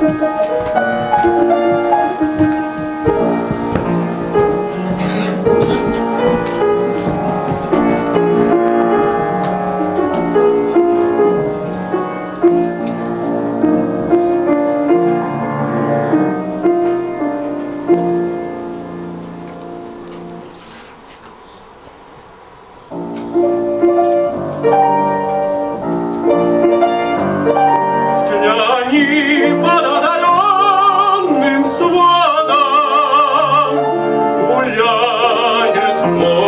Thank No.